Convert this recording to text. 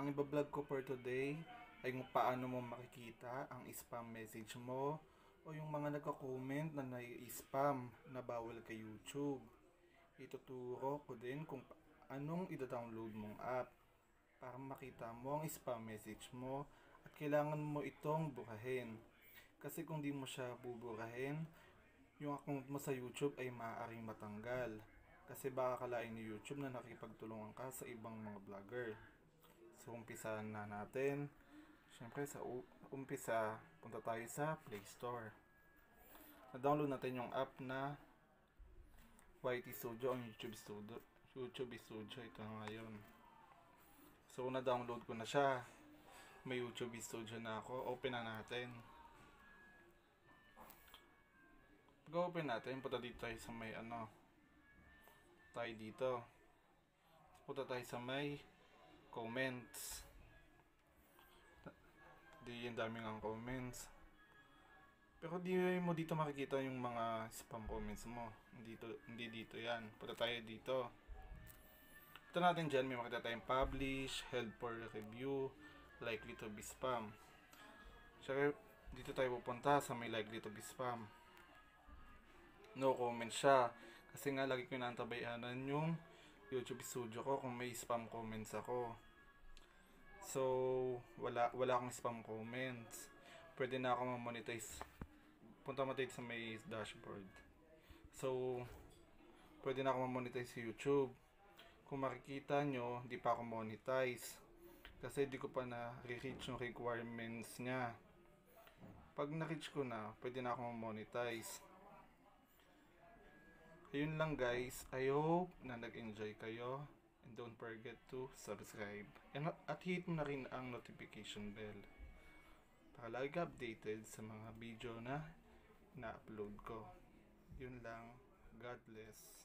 Ang ibablog ko for today ay kung paano mo makikita ang spam message mo o yung mga nagka-comment na nai-spam na bawal kay YouTube. Ituturo ko din kung anong ida-download mong app para makita mo ang spam message mo at kailangan mo itong burahin. Kasi kung di mo siya buburahin, yung account mo sa YouTube ay maaaring matanggal. Kasi baka kalain ni YouTube na nakipagtulungan ka sa ibang mga vlogger. So, umpisahan na natin. Siyempre, sa umpisa, punta tayo sa Play Store. Na-download natin yung app na YT Studio o YouTube Studio. YouTube Studio, ito na ngayon. So, na-download ko na siya. May YouTube Studio na ako. Open na natin. Pag-open natin, punta dito tayo sa may ano. Tayo dito. Punta tayo sa may comments. Di yung dami ng comments. Pero di mo dito makikita yung mga spam comments mo. Dito, hindi dito yan. Punta tayo dito. Ito natin dyan, may makita tayong publish, held for review, likely to be spam. Siyempre, dito tayo pupunta sa may likely to be spam. No comment siya. Kasi nga lagi ko nantabayanan yung YouTube studio ko kung may spam comments ako. So, wala wala akong spam comments. Pwede na ako ma-monetize. Punta mo tayo sa may dashboard. So, pwede na ako ma-monetize sa YouTube. Kung makikita nyo, hindi pa ako monetize. Kasi di ko pa na-reach yung requirements niya. Pag na-reach ko na, pwede na ako ma-monetize. Ayun lang guys. I hope na nag-enjoy kayo. And don't forget to subscribe. And, at hit mo na rin ang notification bell. Para lagi updated sa mga video na na-upload ko. Yun lang. God bless.